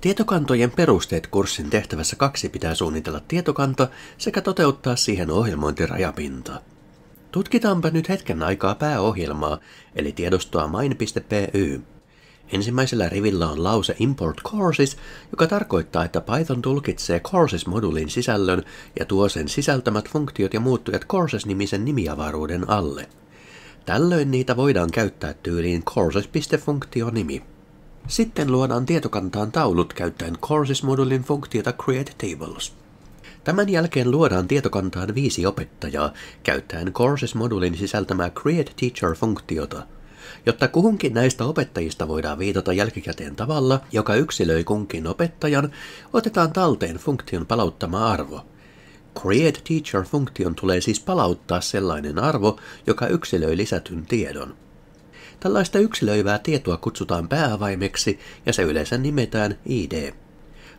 Tietokantojen perusteet kurssin tehtävässä kaksi pitää suunnitella tietokanta sekä toteuttaa siihen ohjelmointirajapinta. Tutkitaanpa nyt hetken aikaa pääohjelmaa, eli tiedostoa main.py. Ensimmäisellä rivillä on lause import courses, joka tarkoittaa, että Python tulkitsee courses-modulin sisällön ja tuo sen sisältämät funktiot ja muuttujat courses-nimisen nimiavaruuden alle. Tällöin niitä voidaan käyttää tyyliin courses.funktionimi. Sitten luodaan tietokantaan taulut käyttäen Courses-modulin funktiota Create Tables. Tämän jälkeen luodaan tietokantaan viisi opettajaa käyttäen Courses-modulin sisältämää Create Teacher-funktiota. Jotta kuhunkin näistä opettajista voidaan viitata jälkikäteen tavalla, joka yksilöi kunkin opettajan, otetaan talteen funktion palauttama arvo. Create Teacher-funktion tulee siis palauttaa sellainen arvo, joka yksilöi lisätyn tiedon. Tällaista yksilöivää tietoa kutsutaan pääavaimeksi ja se yleensä nimetään ID.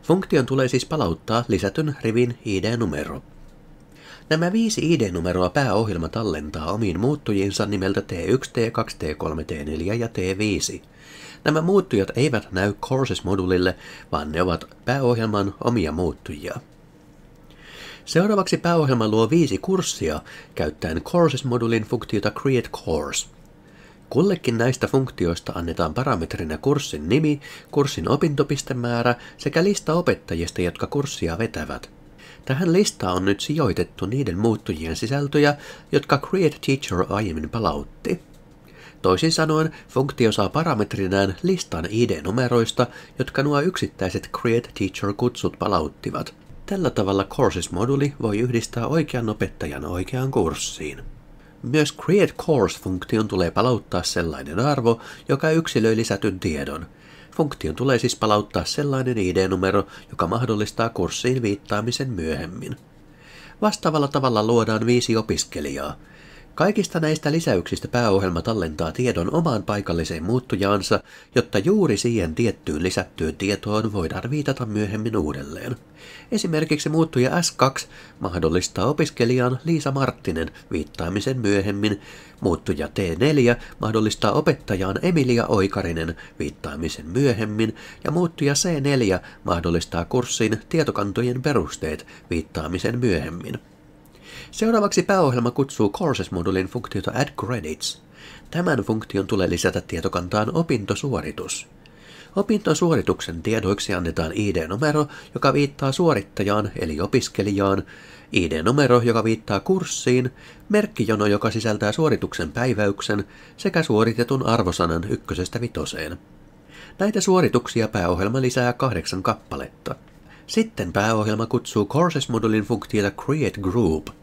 Funktion tulee siis palauttaa lisätyn rivin ID-numero. Nämä viisi ID-numeroa pääohjelma tallentaa omiin muuttujinsa nimeltä T1, T2, T3, T4 ja T5. Nämä muuttujat eivät näy Courses-modulille, vaan ne ovat pääohjelman omia muuttujia. Seuraavaksi pääohjelma luo viisi kurssia käyttäen Courses-modulin funktiota Create Course – Kullekin näistä funktioista annetaan parametrinä kurssin nimi, kurssin opintopistemäärä sekä lista opettajista, jotka kurssia vetävät. Tähän listaan on nyt sijoitettu niiden muuttujien sisältöjä, jotka Create Teacher aiemmin palautti. Toisin sanoen, funktio saa parametrinään listan ID-numeroista, jotka nuo yksittäiset Create Teacher-kutsut palauttivat. Tällä tavalla Courses-moduli voi yhdistää oikean opettajan oikeaan kurssiin. Myös Create Course-funktion tulee palauttaa sellainen arvo, joka yksilöi lisätyn tiedon. Funktion tulee siis palauttaa sellainen ID-numero, joka mahdollistaa kurssiin viittaamisen myöhemmin. Vastaavalla tavalla luodaan viisi opiskelijaa. Kaikista näistä lisäyksistä pääohjelma tallentaa tiedon omaan paikalliseen muuttujaansa, jotta juuri siihen tiettyyn lisättyyn tietoon voidaan viitata myöhemmin uudelleen. Esimerkiksi muuttuja S2 mahdollistaa opiskelijan Liisa Marttinen viittaamisen myöhemmin, muuttuja T4 mahdollistaa opettajaan Emilia Oikarinen viittaamisen myöhemmin ja muuttuja C4 mahdollistaa kurssin tietokantojen perusteet viittaamisen myöhemmin. Seuraavaksi pääohjelma kutsuu Courses-modulin funktiota Add Credits. Tämän funktion tulee lisätä tietokantaan opintosuoritus. Opintosuorituksen tiedoiksi annetaan ID-numero, joka viittaa suorittajaan eli opiskelijaan, ID-numero, joka viittaa kurssiin, merkkijono, joka sisältää suorituksen päiväyksen sekä suoritetun arvosanan ykkösestä vitoseen. Näitä suorituksia pääohjelma lisää kahdeksan kappaletta. Sitten pääohjelma kutsuu Courses-modulin funktiota Create Group –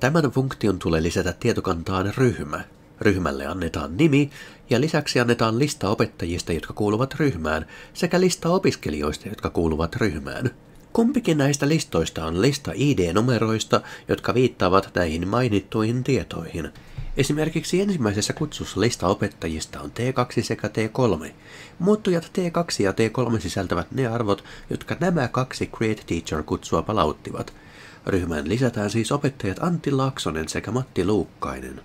Tämän funktion tulee lisätä tietokantaan ryhmä. Ryhmälle annetaan nimi ja lisäksi annetaan lista opettajista, jotka kuuluvat ryhmään, sekä lista opiskelijoista, jotka kuuluvat ryhmään. Kumpikin näistä listoista on lista ID-numeroista, jotka viittaavat näihin mainittuihin tietoihin. Esimerkiksi ensimmäisessä kutsussa lista opettajista on T2 sekä T3. Muuttujat T2 ja T3 sisältävät ne arvot, jotka nämä kaksi Create Teacher-kutsua palauttivat – Ryhmään lisätään siis opettajat Antti Laaksonen sekä Matti Luukkainen.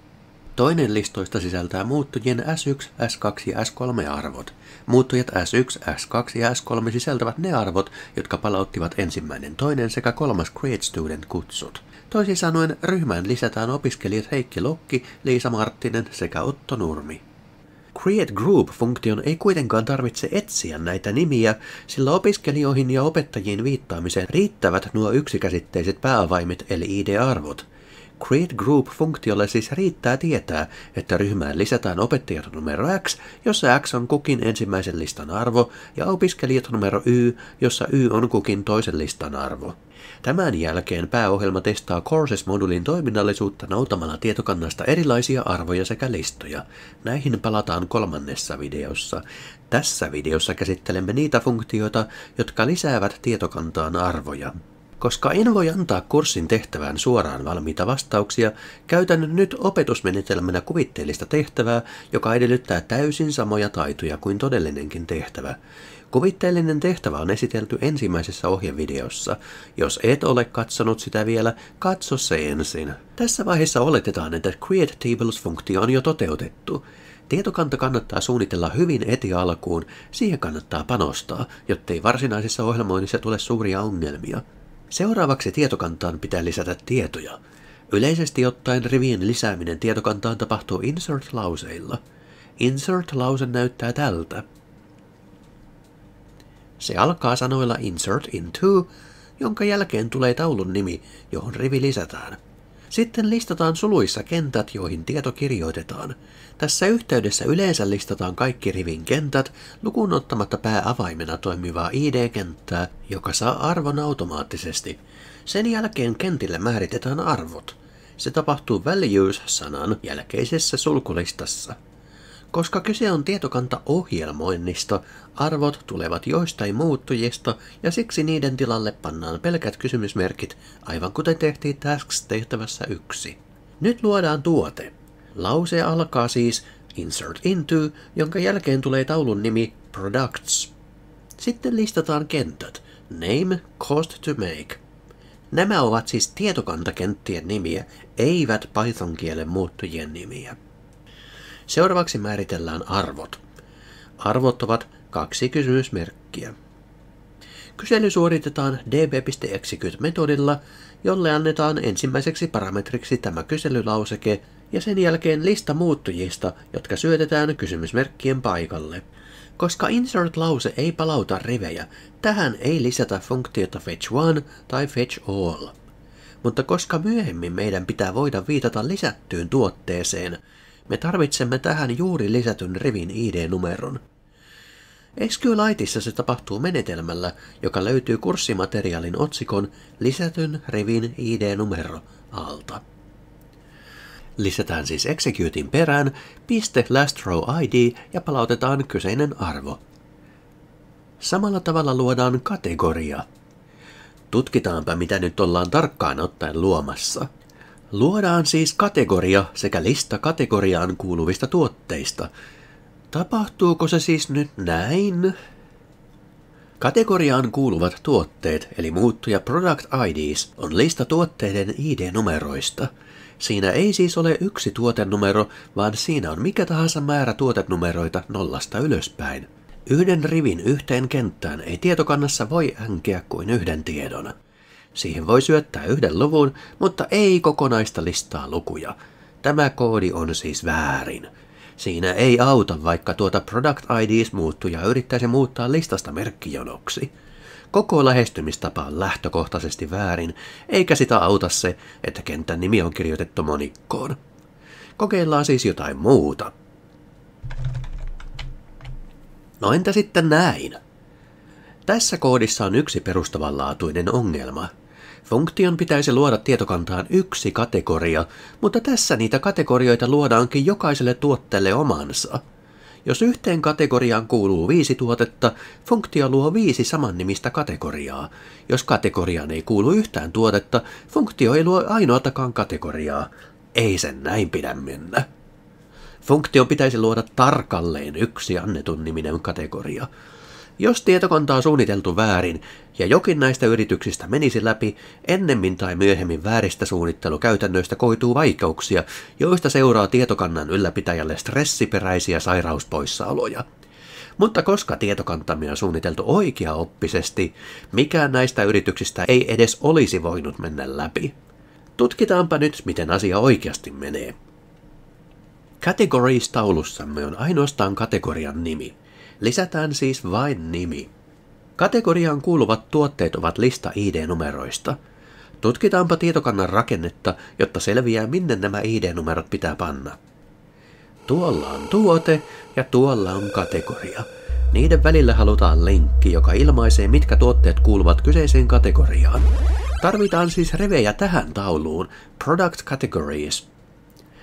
Toinen listoista sisältää muuttujien S1, S2 ja S3 arvot. Muuttujat S1, S2 ja S3 sisältävät ne arvot, jotka palauttivat ensimmäinen, toinen sekä kolmas Create Student kutsut. Toisin sanoen ryhmään lisätään opiskelijat Heikki Lokki, Liisa Marttinen sekä Otto Nurmi. Create Group-funktion ei kuitenkaan tarvitse etsiä näitä nimiä, sillä opiskelijoihin ja opettajiin viittaamiseen riittävät nuo yksikäsitteiset pääavaimet eli ID-arvot. Create Group-funktiolle siis riittää tietää, että ryhmään lisätään opettajat numero X, jossa X on kukin ensimmäisen listan arvo, ja opiskelijat numero Y, jossa Y on kukin toisen listan arvo. Tämän jälkeen pääohjelma testaa Courses-modulin toiminnallisuutta noutamalla tietokannasta erilaisia arvoja sekä listoja. Näihin palataan kolmannessa videossa. Tässä videossa käsittelemme niitä funktioita, jotka lisäävät tietokantaan arvoja. Koska en voi antaa kurssin tehtävään suoraan valmiita vastauksia, käytän nyt opetusmenetelmänä kuvitteellista tehtävää, joka edellyttää täysin samoja taitoja kuin todellinenkin tehtävä. Kuvitteellinen tehtävä on esitelty ensimmäisessä ohjevideossa. Jos et ole katsonut sitä vielä, katso se ensin. Tässä vaiheessa oletetaan, että Create Tables-funktio on jo toteutettu. Tietokanta kannattaa suunnitella hyvin eti alkuun, siihen kannattaa panostaa, jottei varsinaisessa ohjelmoinnissa tule suuria ongelmia. Seuraavaksi tietokantaan pitää lisätä tietoja. Yleisesti ottaen rivien lisääminen tietokantaan tapahtuu insert-lauseilla. Insert-lause näyttää tältä. Se alkaa sanoilla insert into, jonka jälkeen tulee taulun nimi, johon rivi lisätään. Sitten listataan suluissa kentät, joihin tieto kirjoitetaan. Tässä yhteydessä yleensä listataan kaikki rivin kentät, lukuun ottamatta pääavaimena toimivaa ID-kenttää, joka saa arvon automaattisesti. Sen jälkeen kentille määritetään arvot. Se tapahtuu values-sanan jälkeisessä sulkulistassa. Koska kyse on tietokanta-ohjelmoinnista, arvot tulevat joistain muuttujista ja siksi niiden tilalle pannaan pelkät kysymysmerkit, aivan kuten tehtiin Tasks-tehtävässä yksi. Nyt luodaan tuote. Lause alkaa siis Insert into, jonka jälkeen tulee taulun nimi Products. Sitten listataan kentät. Name, Cost to Make. Nämä ovat siis tietokantakenttien nimiä, eivät Python-kielen muuttujien nimiä. Seuraavaksi määritellään arvot. Arvot ovat kaksi kysymysmerkkiä. Kysely suoritetaan db.execute-metodilla, jolle annetaan ensimmäiseksi parametriksi tämä kyselylauseke ja sen jälkeen lista muuttujista, jotka syötetään kysymysmerkkien paikalle. Koska insert-lause ei palauta rivejä, tähän ei lisätä funktiota fetch one tai fetch all. Mutta koska myöhemmin meidän pitää voida viitata lisättyyn tuotteeseen, me tarvitsemme tähän juuri lisätyn rivin ID-numeron. SQLiteissa se tapahtuu menetelmällä, joka löytyy kurssimateriaalin otsikon lisätyn rivin ID-numero alta. Lisätään siis executein perään piste last row id ja palautetaan kyseinen arvo. Samalla tavalla luodaan kategoria. Tutkitaanpa mitä nyt ollaan tarkkaan ottaen luomassa – Luodaan siis kategoria sekä lista kategoriaan kuuluvista tuotteista. Tapahtuuko se siis nyt näin? Kategoriaan kuuluvat tuotteet, eli muuttuja Product IDs, on lista tuotteiden ID-numeroista. Siinä ei siis ole yksi tuotenumero, vaan siinä on mikä tahansa määrä tuotenumeroita nollasta ylöspäin. Yhden rivin yhteen kenttään ei tietokannassa voi änkeä kuin yhden tiedon. Siihen voi syöttää yhden luvun, mutta ei kokonaista listaa lukuja. Tämä koodi on siis väärin. Siinä ei auta, vaikka tuota Product IDs muuttuja yrittäisi muuttaa listasta merkkijonoksi. Koko lähestymistapa on lähtökohtaisesti väärin, eikä sitä auta se, että kentän nimi on kirjoitettu monikkoon. Kokeillaan siis jotain muuta. No entä sitten näin? Tässä koodissa on yksi perustavanlaatuinen ongelma – Funktion pitäisi luoda tietokantaan yksi kategoria, mutta tässä niitä kategorioita luodaankin jokaiselle tuotteelle omansa. Jos yhteen kategoriaan kuuluu viisi tuotetta, funktio luo viisi samannimistä kategoriaa. Jos kategoriaan ei kuulu yhtään tuotetta, funktio ei luo ainoatakaan kategoriaa. Ei sen näin pidä mennä. Funktio pitäisi luoda tarkalleen yksi annetun niminen kategoria. Jos tietokanta on suunniteltu väärin ja jokin näistä yrityksistä menisi läpi, ennemmin tai myöhemmin vääristä suunnittelukäytännöistä koituu vaikeuksia, joista seuraa tietokannan ylläpitäjälle stressiperäisiä sairauspoissaoloja. Mutta koska tietokantamme on suunniteltu oikeaoppisesti, mikään näistä yrityksistä ei edes olisi voinut mennä läpi. Tutkitaanpa nyt, miten asia oikeasti menee. Categories-taulussamme on ainoastaan kategorian nimi. Lisätään siis vain nimi. Kategoriaan kuuluvat tuotteet ovat lista ID-numeroista. Tutkitaanpa tietokannan rakennetta, jotta selviää minne nämä ID-numerot pitää panna. Tuolla on tuote ja tuolla on kategoria. Niiden välillä halutaan linkki, joka ilmaisee, mitkä tuotteet kuuluvat kyseiseen kategoriaan. Tarvitaan siis revejä tähän tauluun, Product Categories.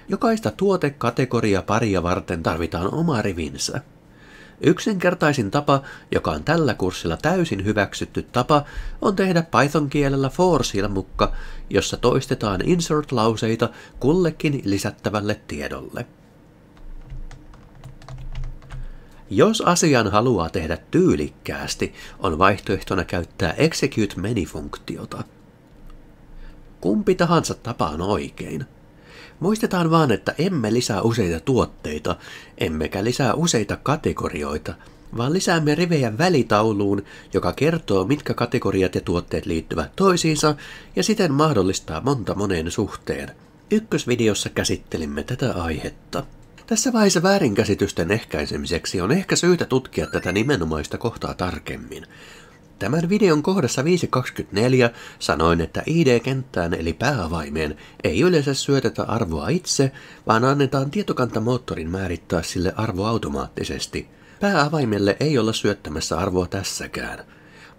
Jokaista tuotekategoria paria varten tarvitaan oma rivinsä. Yksinkertaisin tapa, joka on tällä kurssilla täysin hyväksytty tapa, on tehdä Python-kielellä for-silmukka, jossa toistetaan insert-lauseita kullekin lisättävälle tiedolle. Jos asian haluaa tehdä tyylikkäästi, on vaihtoehtona käyttää execute many-funktiota. Kumpi tahansa tapa on oikein. Muistetaan vaan, että emme lisää useita tuotteita, emmekä lisää useita kategorioita, vaan lisäämme rivejä välitauluun, joka kertoo, mitkä kategoriat ja tuotteet liittyvät toisiinsa ja siten mahdollistaa monta monen suhteen. Ykkösvideossa käsittelimme tätä aihetta. Tässä vaiheessa väärinkäsitysten ehkäisemiseksi on ehkä syytä tutkia tätä nimenomaista kohtaa tarkemmin. Tämän videon kohdassa 5.24 sanoin, että ID-kenttään eli pääavaimeen ei yleensä syötetä arvoa itse, vaan annetaan tietokantamoottorin määrittää sille arvo automaattisesti. Pääavaimelle ei olla syöttämässä arvoa tässäkään.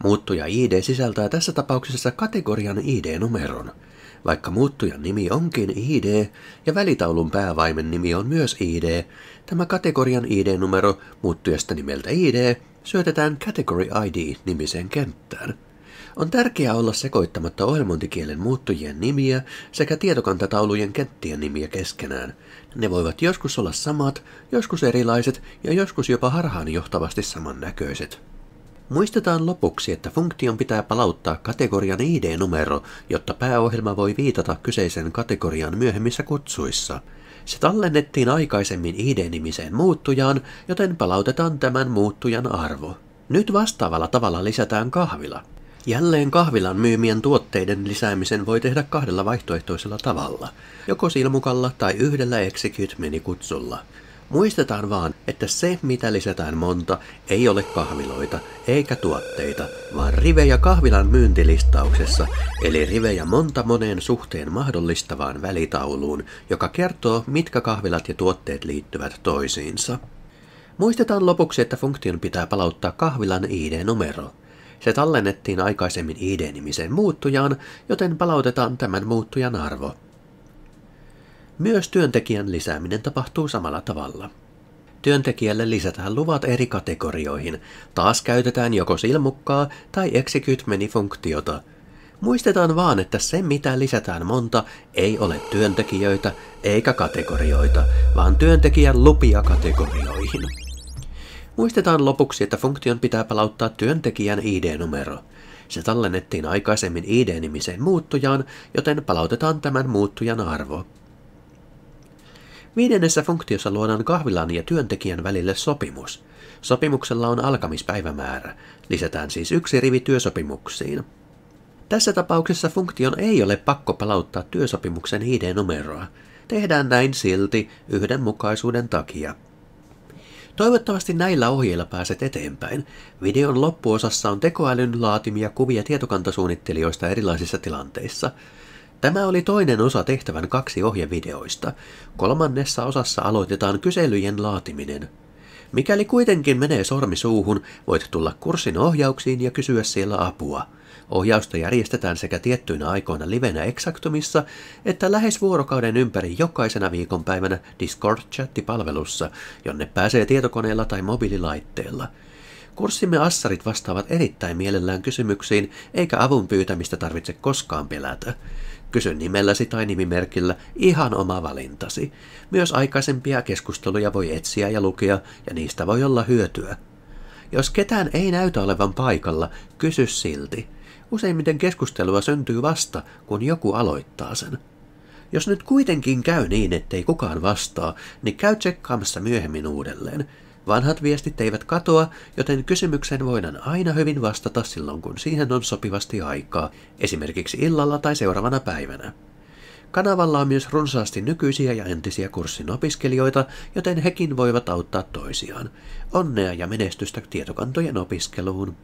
Muuttuja ID sisältää tässä tapauksessa kategorian ID-numeron. Vaikka muuttujan nimi onkin ID ja välitaulun päävaimen nimi on myös ID, tämä kategorian ID-numero muuttujasta nimeltä ID syötetään Category ID-nimiseen kenttään. On tärkeää olla sekoittamatta ohjelmointikielen muuttujien nimiä sekä tietokantataulujen kenttien nimiä keskenään. Ne voivat joskus olla samat, joskus erilaiset ja joskus jopa harhaanjohtavasti samannäköiset. Muistetaan lopuksi, että funktion pitää palauttaa kategorian ID-numero, jotta pääohjelma voi viitata kyseisen kategorian myöhemmissä kutsuissa. Se tallennettiin aikaisemmin ID-nimiseen muuttujaan, joten palautetaan tämän muuttujan arvo. Nyt vastaavalla tavalla lisätään kahvila. Jälleen kahvilan myymien tuotteiden lisäämisen voi tehdä kahdella vaihtoehtoisella tavalla, joko silmukalla tai yhdellä execute-menikutsulla. Muistetaan vaan, että se mitä lisätään monta ei ole kahviloita eikä tuotteita, vaan rivejä kahvilan myyntilistauksessa, eli rivejä monta moneen suhteen mahdollistavaan välitauluun, joka kertoo mitkä kahvilat ja tuotteet liittyvät toisiinsa. Muistetaan lopuksi, että funktion pitää palauttaa kahvilan ID-numero. Se tallennettiin aikaisemmin ID-nimiseen muuttujaan, joten palautetaan tämän muuttujan arvo. Myös työntekijän lisääminen tapahtuu samalla tavalla. Työntekijälle lisätään luvat eri kategorioihin. Taas käytetään joko silmukkaa tai execute meni-funktiota. Muistetaan vaan, että se mitä lisätään monta ei ole työntekijöitä eikä kategorioita, vaan työntekijän lupia kategorioihin. Muistetaan lopuksi, että funktion pitää palauttaa työntekijän ID-numero. Se tallennettiin aikaisemmin ID-nimiseen muuttujaan, joten palautetaan tämän muuttujan arvo. Viidennessä funktiossa luodaan kahvilan ja työntekijän välille sopimus. Sopimuksella on alkamispäivämäärä. Lisätään siis yksi rivi työsopimuksiin. Tässä tapauksessa funktion ei ole pakko palauttaa työsopimuksen ID-numeroa. Tehdään näin silti yhdenmukaisuuden takia. Toivottavasti näillä ohjeilla pääset eteenpäin. Videon loppuosassa on tekoälyn laatimia kuvia tietokantasuunnittelijoista erilaisissa tilanteissa. Tämä oli toinen osa tehtävän kaksi ohjevideoista. Kolmannessa osassa aloitetaan kyselyjen laatiminen. Mikäli kuitenkin menee sormi suuhun, voit tulla kurssin ohjauksiin ja kysyä siellä apua. Ohjausta järjestetään sekä tiettyinä aikoina livenä Exactumissa, että lähes vuorokauden ympäri jokaisena viikonpäivänä Discord-chattipalvelussa, jonne pääsee tietokoneella tai mobiililaitteella. Kurssimme assarit vastaavat erittäin mielellään kysymyksiin, eikä avun pyytämistä tarvitse koskaan pelätä. Kysy nimelläsi tai nimimerkillä ihan oma valintasi. Myös aikaisempia keskusteluja voi etsiä ja lukea, ja niistä voi olla hyötyä. Jos ketään ei näytä olevan paikalla, kysy silti. Useimmiten keskustelua syntyy vasta, kun joku aloittaa sen. Jos nyt kuitenkin käy niin, ettei kukaan vastaa, niin käy tsekkaamassa myöhemmin uudelleen. Vanhat viestit eivät katoa, joten kysymykseen voidaan aina hyvin vastata silloin, kun siihen on sopivasti aikaa, esimerkiksi illalla tai seuraavana päivänä. Kanavalla on myös runsaasti nykyisiä ja entisiä kurssin opiskelijoita, joten hekin voivat auttaa toisiaan. Onnea ja menestystä tietokantojen opiskeluun!